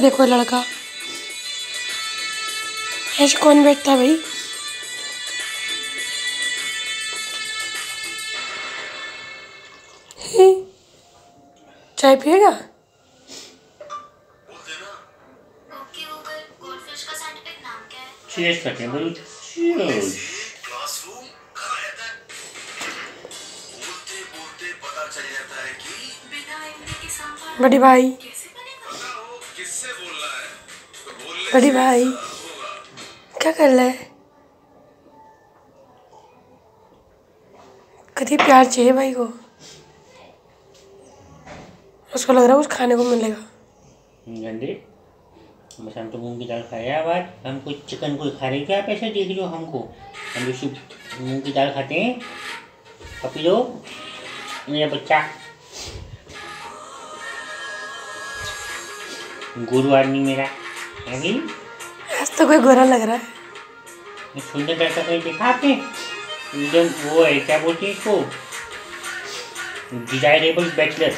देखो लड़का। ऐसे कौन बैठता है भाई? चाय पिएगा? ओके गूगल गोल्डफिश का साइंटिफिक नाम क्या चीयर्स करते बोलो चीयर्स क्लासरूम खायत बोलते बोलते पता चल जाता कि बिना इमली के सांभर बड़ी भाई। हो है? तो बड़ी भाई क्या कर रहा है? कभी प्यार चाहिए भाई को? उसको लग रहा है कुछ खाने को मिलेगा। गंदे बस हम तो मूंग की दाल खाया आज हम कुछ चिकन कोई खा रहे क्या? आप ऐसे देख लो हमको। हम सिर्फ़ मूंग की दाल खाते हैं। पपी लो मेरा बच्चा। गुरु आदमी मेरा है आज तो कोई गोरा लग रहा है। सुंदर लड़का कोई दिखाते आपने एकदम वो है क्या बोलते हैं इसको? Desirable bachelor